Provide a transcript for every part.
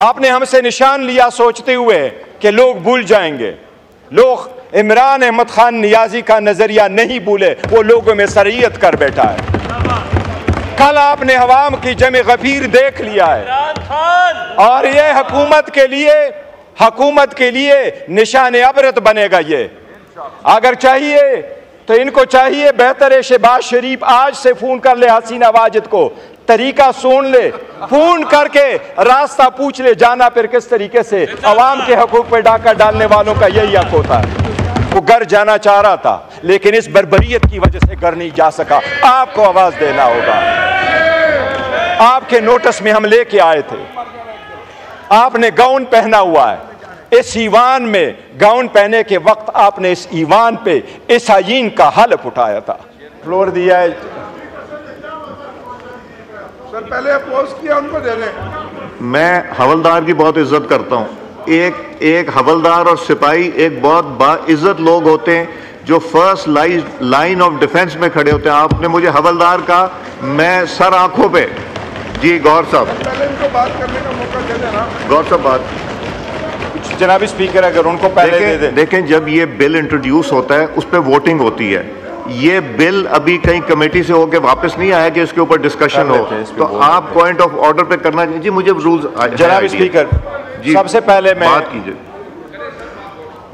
आपने हमसे निशान लिया सोचते हुए कि लोग भूल जाएँगे। लोग इमरान अहमद खान नियाजी का नज़रिया नहीं भूले वो लोगों में सरीयत कर बैठा है। कल आपने हवाम की जमे गफीर देख लिया है। और ये हकूमत के लिए हकूमत के लिए निशान अबरत बनेगा ये। अगर चाहिए तो इनको चाहिए बेहतर है शहबाज शरीफ आज से फ़ोन कर ले हसीना वाजिद को। तरीका सुन ले, फ़ोन करके रास्ता पूछ ले, जाना फिर किस तरीके से। अवाम के हकूक पर डाका डालने वालों का यही हक होता है। वो घर जाना चाह रहा था, लेकिन इस बरबरीत की वजह से घर नहीं जा सका। आपको आवाज़ देना होगा। आपके नोटिस में हम लेके आए थे। आपने गाउन पहना हुआ है। इस ईवान में गाउन पहने के वक्त आपने इस ईवान पे इस आइन का हलफ उठाया था। फ्लोर दिया है। सर पहले अपोज किया उनको दे लें मैं हवलदार की बहुत इज़्ज़त करता हूँ। एक एक हवलदार और सिपाही एक बहुत बाइज्जत लोग होते हैं जो first line line of defence में खड़े होते हैं। आपने मुझे हवलदार का मैं सर आँखों पे। जी गौर साहब। पहले इनको बात करने का मौका दे देना। गौर साहब बात। जनाबी स्पीकर अगर उनको पहले देखें, दे दें। देखें जब ये बिल इंट्रोड्यूस होता है उस पर वोटिंग होती है। ये बिल अभी कहीं कमेटी से होके वापस नहीं आया कि इसके ऊपर डिस्कशन हो। तो आप पॉइंट ऑफ़ ऑर्डर पे करना चाहिए। जी मुझे रूल्स जनाबी स्पीकर जी सबसे पहले मैं बात कीजिए।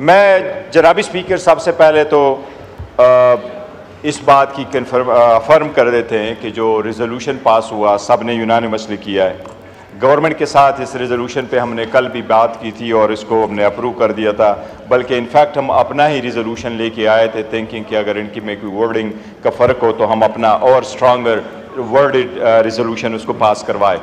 मैं जनाबी स्पीकर सबसे पहले तो आ, इस बात की कन्फर्म फर्म कर देते हैं कि जो रिजोल्यूशन पास हुआ सबने यूनानिमसली किया है। गवर्नमेंट के साथ इस रेजोल्यूशन पे हमने कल भी बात की थी और इसको हमने अप्रूव कर दिया था, बल्कि इनफैक्ट हम अपना ही रिजोल्यूशन लेके आए थे थिंकिंग कि अगर इनकी में कोई वर्डिंग का फ़र्क हो तो हम अपना और स्ट्रॉन्गर वर्डेड रिजोल्यूशन उसको पास करवाए।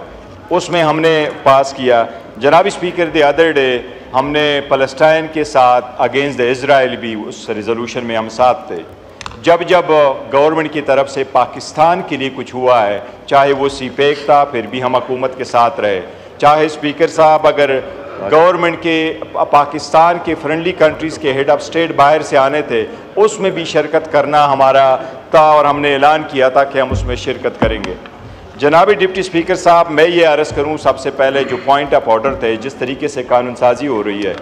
उसमें हमने पास किया। जनाब स्पीकर द अदर डे हमने फ़लस्टाइन के साथ अगेंस्ट द इसराइल भी उस रेजोल्यूशन में हम साथ थे। जब जब गवर्नमेंट की तरफ़ से पाकिस्तान के लिए कुछ हुआ है, चाहे वो सी पैक था, फिर भी हम हकूमत के साथ रहे। चाहे स्पीकर साहब अगर गवर्नमेंट के, पाकिस्तान के फ्रेंडली कंट्रीज़ के हेड ऑफ़ स्टेट बाहर से आने थे, उसमें भी शिरकत करना हमारा था और हमने ऐलान किया था कि हम उसमें शिरकत करेंगे। जनाबी डिप्टी स्पीकर साहब, मैं ये अर्ज़ करूँ सबसे पहले जो पॉइंट ऑफ़ ऑर्डर थे, जिस तरीके से कानून साजी हो रही है,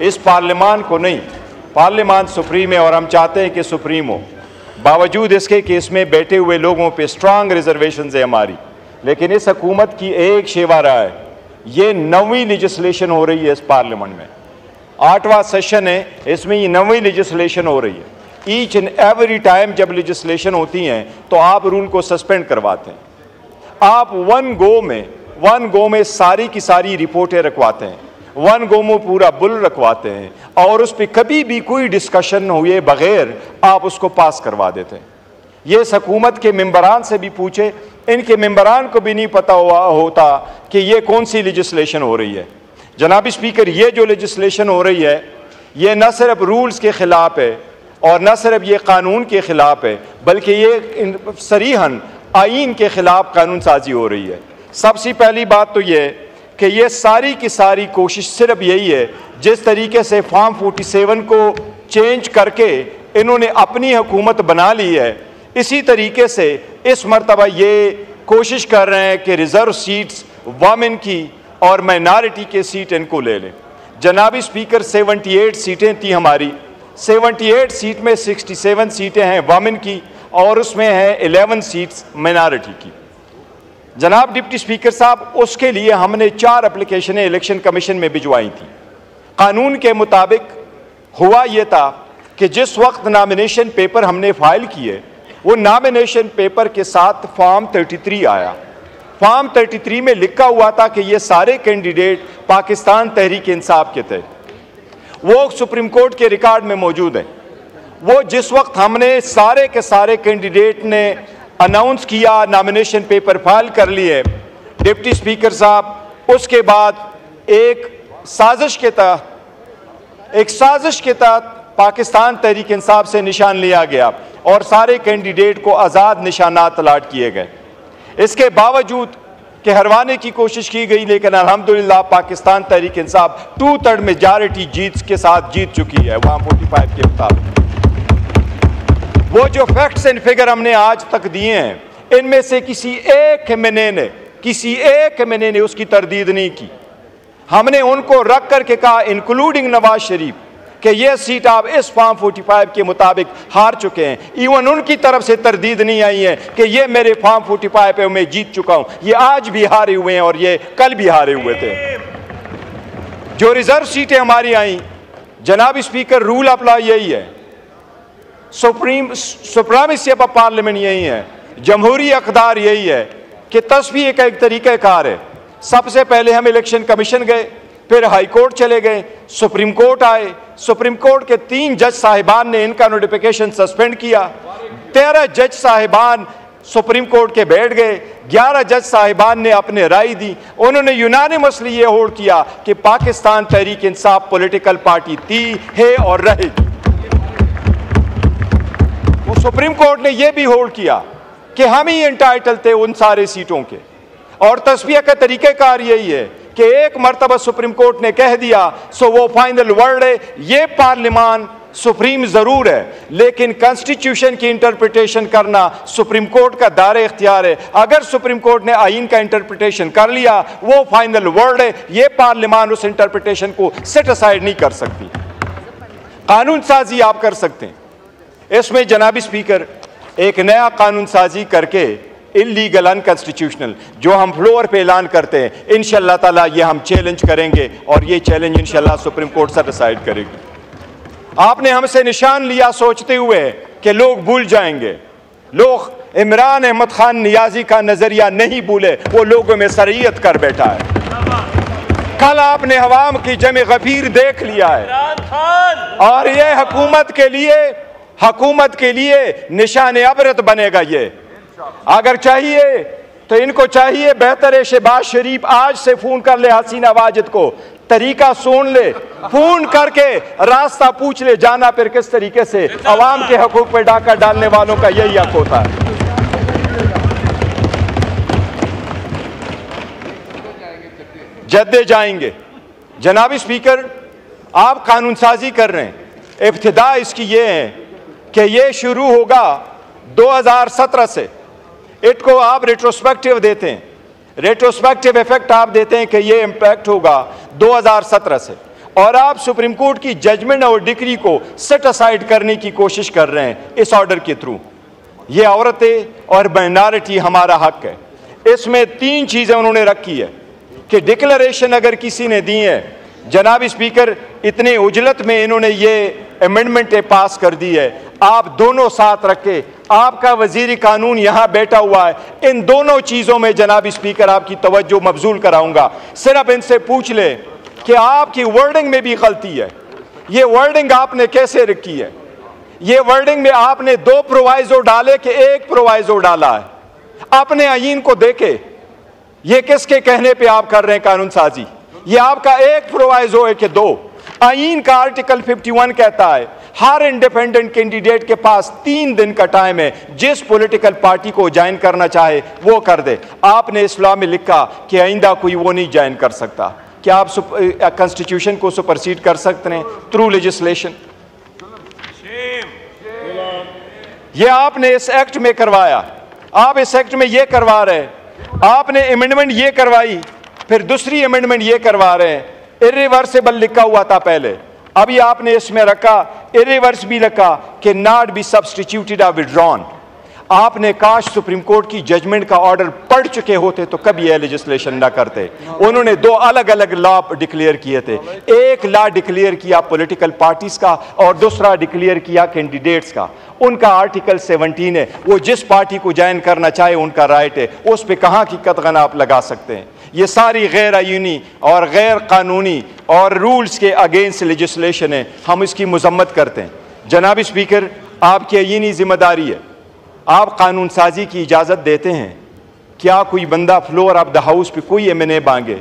इस पार्लियामान को नहीं पार्लियामान सुप्रीम है और हम चाहते हैं कि सुप्रीम हो। बावजूद इसके कि इसमें बैठे हुए लोगों पे स्ट्रांग रिजर्वेशन है हमारी, लेकिन इस हकूमत की एक शेवा रहा है। ये नवी लेजिस्लेशन हो रही है इस पार्लियामेंट में। आठवां सेशन है, इसमें ये नवी लेजिस्लेशन हो रही है। ईच एंड एवरी टाइम जब लेजिस्लेशन होती हैं तो आप रूल को सस्पेंड करवाते हैं। आप वन गो में वन गो में सारी की सारी रिपोर्टें रखवाते हैं। वन गोमो पूरा बुल रखवाते हैं और उस पर कभी भी कोई डिस्कशन हुए बगैर आप उसको पास करवा देते हैं। ये इस हुकूमत के मेम्बरान से भी पूछे, इनके मम्बरान को भी नहीं पता हुआ होता कि ये कौन सी लेजिस्लेशन हो रही है। जनाब स्पीकर ये जो लेजिस्लेशन हो रही है, ये न सिर्फ़ रूल्स के ख़िलाफ़ है और न सिर्फ़ ये कानून के ख़िलाफ़ है, बल्कि ये सरीहन आइन के ख़िलाफ़ कानून साजी हो रही है। सबसे पहली बात तो ये कि ये सारी की सारी कोशिश सिर्फ़ यही है, जिस तरीके से फॉर्म 47 को चेंज करके इन्होंने अपनी हुकूमत बना ली है, इसी तरीके से इस मरतबा ये कोशिश कर रहे हैं कि रिज़र्व सीट्स वामिन की और माइनॉरिटी के सीट इनको ले लें। जनाबी स्पीकर 78 सीटें थी हमारी। 78 सीट में 67 सीटें हैं वामिन की और उसमें है 11 सीट्स माइनॉरिटी की। जनाब डिप्टी स्पीकर साहब, उसके लिए हमने चार एप्लीकेशनें इलेक्शन कमीशन में भिजवाई थी। कानून के मुताबिक हुआ यह था कि जिस वक्त नामिनेशन पेपर हमने फ़ाइल किए, वो नामिनेशन पेपर के साथ फॉर्म 33 आया। फॉर्म 33 में लिखा हुआ था कि ये सारे कैंडिडेट पाकिस्तान तहरीक इंसाफ के थे। वो सुप्रीम कोर्ट के रिकॉर्ड में मौजूद हैं। वो जिस वक्त हमने सारे के सारे कैंडिडेट ने अनाउंस किया नामिनेशन पेपर फ़ाइल कर लिए। डिप्टी स्पीकर साहब, उसके बाद एक साजिश के तहत, एक साजिश के तहत पाकिस्तान तहरीक इंसाफ से निशान लिया गया और सारे कैंडिडेट को आज़ाद निशानात अलाट किए गए। इसके बावजूद कि हरवाने की कोशिश की गई, लेकिन अल्हम्दुलिल्लाह Pakistan Tehreek Insaf two third majority जीत के साथ जीत चुकी है, वहाँ फोर्टी फाइव के मुताबिक। वो जो फैक्ट्स एंड फिगर हमने आज तक दिए हैं, इनमें से किसी एक एमएनए ने, किसी एक एमएनए ने उसकी तरदीद नहीं की। हमने उनको रख करके कहा इंक्लूडिंग नवाज़ शरीफ, कि ये सीट आप इस फॉर्म 45 के मुताबिक हार चुके हैं। इवन उनकी तरफ़ से तरदीद नहीं आई है कि ये मेरे फॉर्म 45 पे मैं जीत चुका हूँ। ये आज भी हारे हुए हैं और ये कल भी हारे हुए थे। जो रिज़र्व सीटें हमारी आई, जनाब स्पीकर रूल लॉ यही है। सुप्रीम सुप्रामिसी ऑफ़ पार्लियामेंट यही है। जमहूरी अकदार यही है कि तस्वीर का एक तरीक़ाकार है। सबसे पहले हम इलेक्शन कमीशन गए, फिर हाई कोर्ट चले गए, सुप्रीम कोर्ट आए। सुप्रीम कोर्ट के तीन जज साहिबान ने इनका नोटिफिकेशन सस्पेंड किया। तेरह जज साहिबान सुप्रीम कोर्ट के बैठ गए। ग्यारह जज साहिबान ने अपने राय दी। उन्होंने यूनानिमसली ये होल्ड किया कि पाकिस्तान तहरीक इंसाफ पॉलिटिकल पार्टी थी है और रहेगी सुप्रीम कोर्ट ने यह भी होल्ड किया कि हम ही इंटाइटल थे उन सारे सीटों के। और तस्वीर का तरीक़ेकार यही है कि एक मरतबा सुप्रीम कोर्ट ने कह दिया सो वो फाइनल वर्ड है। ये पार्लियामान सुप्रीम ज़रूर है, लेकिन कॉन्स्टिट्यूशन की इंटरप्रिटेशन करना सुप्रीम कोर्ट का दायरे इख्तियार है। अगर सुप्रीम कोर्ट ने आइन का इंटरप्रिटेशन कर लिया, वो फाइनल वर्ड है। ये पार्लियामान उस इंटरप्रिटेशन को सेट असाइड नहीं कर सकती। कानून साजी आप कर सकते हैं। इसमें जनाबी स्पीकर एक नया कानून साजी करके इलीगल अनकॉन्स्टिट्यूशनल जो हम फ्लोर पे ऐलान करते हैं इन ताला ये हम चैलेंज करेंगे और ये चैलेंज इन सुप्रीम कोर्ट से डिसाइड करेगी। आपने हमसे निशान लिया सोचते हुए कि लोग भूल जाएँगे। लोग इमरान अहमद खान नियाजी का नज़रिया नहीं भूले वो लोगों में सरीयत कर बैठा है। कल आपने हवाम की जमे गफीर देख लिया है। और ये हुकूमत के लिए हुकूमत के लिए निशान अबरत बनेगा ये। अगर चाहिए तो इनको चाहिए बेहतर है शहबाज शरीफ आज से फ़ोन कर ले हसीना वाजिद को। तरीका सुन ले, फ़ोन करके रास्ता पूछ ले, जाना फिर किस तरीके से अवाम के हकूक पे डाका डालने वालों का यही हक होता है। जद्दे जाएँगे। जनाबी स्पीकर, आप कानून साजी कर रहे हैं। इब्तदा इसकी ये है कि ये शुरू होगा 2017 से। इटको आप रेट्रोस्पेक्टिव देते हैं। रेट्रोस्पेक्टिव इफ़ेक्ट आप देते हैं कि ये इम्पैक्ट होगा 2017 से। और आप सुप्रीम कोर्ट की जजमेंट और डिग्री को सेट असाइड करने की कोशिश कर रहे हैं इस ऑर्डर के थ्रू ये औरतें और माइनॉरिटी हमारा हक है। इसमें तीन चीज़ें उन्होंने रखी है कि डिक्लेरेशन अगर किसी ने दी है, जनाब स्पीकर, इतने उजलत में इन्होंने ये अमेंडमेंट पास कर दी है आप दोनों साथ रखे। आपका वज़ीर कानून यहाँ बैठा हुआ है। इन दोनों चीज़ों में जनाब स्पीकर आपकी तवज्जो मबजूल कराऊँगा। सिर्फ़ इनसे पूछ ले कि आपकी वर्डिंग में भी गलती है। ये वर्डिंग आपने कैसे रखी है? ये वर्डिंग में आपने दो प्रोवाइजो डाले कि एक प्रोवाइजो डाला है। अपने आइन को देखे। ये किसके कहने पे आप कर रहे हैं कानून साजी? ये आपका एक प्रोवाइजो है कि दो। आइन का आर्टिकल 51 कहता है हर इंडिपेंडेंट कैंडिडेट के पास तीन दिन का टाइम है। जिस पॉलिटिकल पार्टी को ज्वाइन करना चाहे, वो कर दे। आपने इस्लाम में लिखा कि आइंदा कोई वो नहीं ज्वाइन कर सकता। क्या आप कॉन्स्टिट्यूशन को सुपरसीड कर सकते हैं? थ्रू लेजिस्लेशन ये आपने इस एक्ट में करवाया। आप इस एक्ट में ये करवा रहे हैं। आपने अमेंडमेंट ये करवाई, फिर दूसरी अमेंडमेंट ये करवा रहे हैं। इरिवर्सिबल लिखा हुआ था पहले। अभी आपने इसमें रखा इरिवर्स भी रखा कि not be substituted or withdrawn आपने काश सुप्रीम कोर्ट की जजमेंट का ऑर्डर पढ़ चुके होते तो कभी यह लेजिस्लेशन ना करते। उन्होंने दो अलग अलग लॉ डिक्लेयर किए थे। एक लॉ डिक्लेयर किया पॉलिटिकल पार्टीज़ का और दूसरा डिक्लेयर किया कैंडिडेट्स का। उनका आर्टिकल 17 है। वो जिस पार्टी को ज्वाइन करना चाहे उनका राइट है। उस पर कहाँ की कतगन आप लगा सकते हैं? ये सारी गैर आयूनी और गैर कानूनी और रूल्स के अगेंस्ट लेजिस्लेशन है। हम इसकी मजम्मत करते हैं। जनाब स्पीकर आपकी आईनी ज़िम्मेदारी है। आप कानून साजी की इजाज़त देते हैं। क्या कोई बंदा फ्लोर ऑफ़ द हाउस पे कोई एम एन ए मांगे?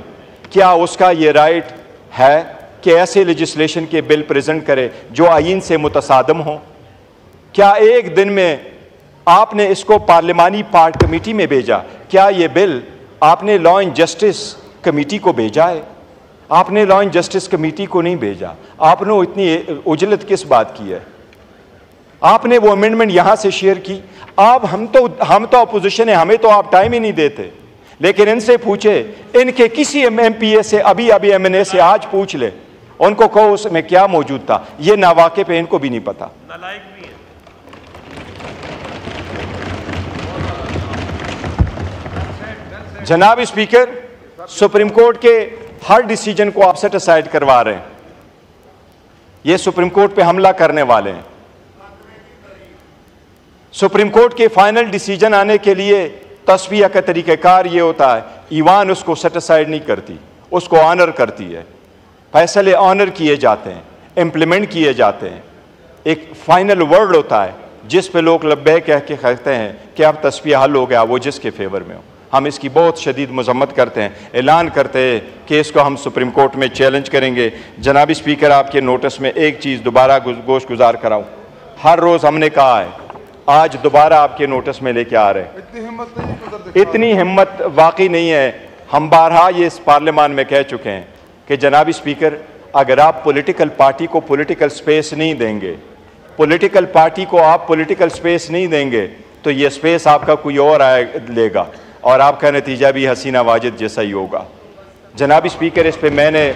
क्या उसका ये राइट है कि ऐसे लेजिस्लेशन के बिल प्रेजेंट करे जो आइन से मुतसादम हो? क्या एक दिन में आपने इसको पार्लिमानी पार्ट कमेटी में भेजा? क्या ये बिल आपने लॉ एंड जस्टिस कमेटी को भेजा है? आपने लॉ एंड जस्टिस कमेटी को नहीं भेजा। आपने इतनी उजलत किस बात की है? आपने वो अमेंडमेंट यहाँ से शेयर की। आप हम तो हम तो अपोजिशन है हमें तो आप टाइम ही नहीं देते। लेकिन इनसे पूछे इनके किसी एम पी ए से अभी अभी एम एन ए से आज पूछ ले। उनको कहो उसमें क्या मौजूद था? ये नावाके पे इनको भी नहीं पता। जनाब स्पीकर सुप्रीम कोर्ट के हर डिसीज़न को आप सेट असाइड करवा रहे हैं। ये सुप्रीम कोर्ट पे हमला करने वाले हैं। सुप्रीम कोर्ट के फाइनल डिसीज़न आने के लिए तस्वीर का तरीक़ाकार ये होता है, ईवान उसको सेटिसाइड नहीं करती, उसको ऑनर करती है। फैसले ऑनर किए जाते हैं इम्प्लीमेंट किए जाते हैं। एक फाइनल वर्ड होता है, जिस पे लोग लब्बे कह के कहते हैं कि अब तस्वीर हल हो गया, वो जिसके फेवर में हो। हम इसकी बहुत शदीद मजम्मत करते हैं ऐलान करते हैं कि इसको हम सुप्रीम कोर्ट में चैलेंज करेंगे। जनाबी स्पीकर आपके नोटिस में एक चीज़ दोबारा गोश गुजार कराऊँ। हर रोज़ हमने कहा है आज दोबारा आपके नोटिस में लेके आ रहे हैं। इतनी हिम्मत वाकई नहीं है। हम बारहा ये इस पार्लियामान में कह चुके हैं कि जनाबी स्पीकर अगर आप पॉलिटिकल पार्टी को पॉलिटिकल स्पेस नहीं देंगे पॉलिटिकल पार्टी को आप पॉलिटिकल स्पेस नहीं देंगे तो ये स्पेस आपका कोई और आए लेगा। और आपका नतीजा भी हसीना वाजिद जैसा ही होगा। जनाब स्पीकर, इस पर मैंने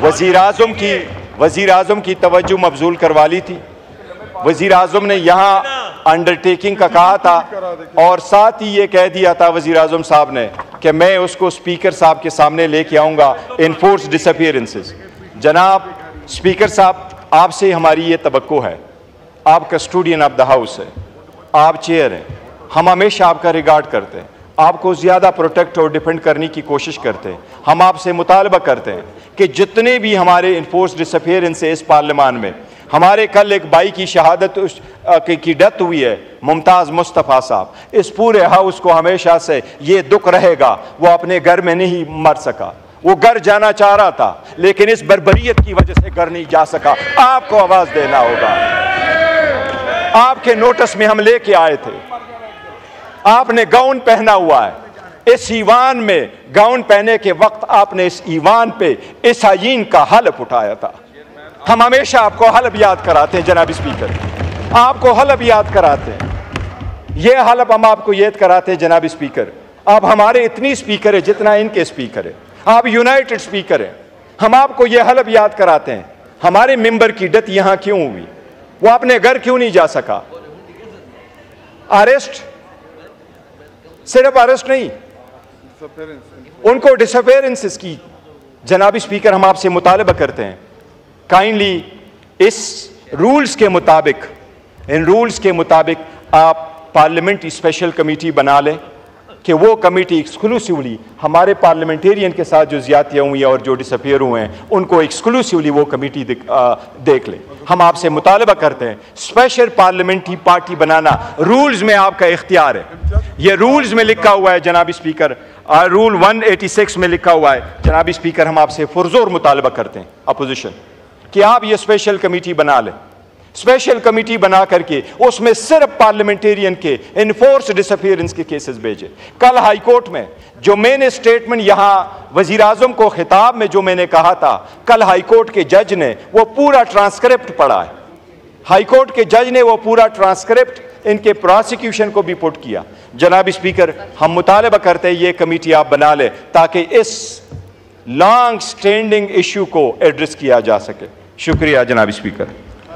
वज़ी अजम की वज़ीर अजम की तवज्जो मबजूल करवा ली थी। वज़ीर अजम ने यहाँ अंडरटेकिंग का कहा था और साथ ही ये कह दिया था वज़ीर आज़म साहब ने कि मैं उसको स्पीकर साहब के सामने लेके आऊँगा इनफोर्स डिसअपियरेंसेस जनाब, स्पीकर साहब, आपसे हमारी ये तो है। आप कस्टूडियन ऑफ़ द हाउस है। आप चेयर हैं। हम हमेशा आपका रिगार्ड करते हैं। आपको ज़्यादा प्रोटेक्ट और डिफेंड करने की कोशिश करते हैं। हम आपसे मुतालबा करते हैं कि जितने भी हमारे इन्फोर्स डिसअपियरेंस है इस पार्लियामान में हमारे कल एक बाई की शहादत उस, की डेथ हुई है मुमताज़ मुस्तफ़ा साहब। इस पूरे हाउस को हमेशा से ये दुख रहेगा वो अपने घर में नहीं मर सका। वो घर जाना चाह रहा था लेकिन इस बरबरीत की वजह से घर नहीं जा सका। आपको आवाज़ देना होगा। आपके नोटिस में हम लेके आए थे। आपने गाउन पहना हुआ है। इस ईवान में गाउन पहने के वक्त आपने इस ईवान पे इस आइन का हलफ उठाया था। हम हमेशा आपको हलफ याद कराते हैं, जनाब स्पीकर। आपको हलफ याद कराते हैं। ये हलफ हम आपको याद कराते हैं, जनाब स्पीकर। आप हमारे इतनी स्पीकर है जितना इनके स्पीकर है। आप यूनाइटेड स्पीकर हैं। हम आपको ये हलफ याद कराते हैं। हमारे मेंबर की डेथ यहाँ क्यों हुई? वो अपने घर क्यों नहीं जा सका? अरेस्ट सिर्फ़ अरेस्ट नहीं। उनको डिसअपेरेंसेस की, जनाबी स्पीकर हम आपसे मुतालबा करते हैं। काइंडली इस रूल्स के मुताबिक, इन रूल्स के मुताबिक आप पार्लियामेंट स्पेशल कमेटी बना लें। कि वो कमेटी एक्सक्लूसिवली हमारे पार्लियामेंटेरियन के साथ जो ज्यादतियाँ हुई हैं और जो डिसअपियर हुए हैं, उनको एक्सक्लूसिवली वो कमेटी देख ले। हम आपसे मुतालबा करते हैं स्पेशल पार्लियामेंट्री पार्टी बनाना रूल्स में आपका इख्तियार है। ये रूल्स में लिखा हुआ है, जनाब स्पीकर रूल 186 में लिखा हुआ है। जनाब स्पीकर हम आपसे फुरजोर मुतालबा करते हैं अपोजिशन कि आप ये स्पेशल कमेटी बना लें। स्पेशल कमेटी बना करके उसमें सिर्फ़ पार्लियामेंटेरियन के इन्फोर्स डिसअपियरेंस के केसेस भेजे। कल हाई कोर्ट में जो मैंने स्टेटमेंट यहाँ वज़ीर आज़म को खिताब में जो मैंने कहा था, कल हाई कोर्ट के जज ने वो पूरा ट्रांसक्रिप्ट पढ़ा है। हाई कोर्ट के जज ने वो पूरा ट्रांसक्रिप्ट इनके प्रोसिक्यूशन को भी पुट किया। जनाब स्पीकर हम मुतालबा करते हैं ये कमेटी आप बना ले ताकि इस लॉन्ग स्टैंडिंग इशू को एड्रेस किया जा सके। शुक्रिया जनाब स्पीकर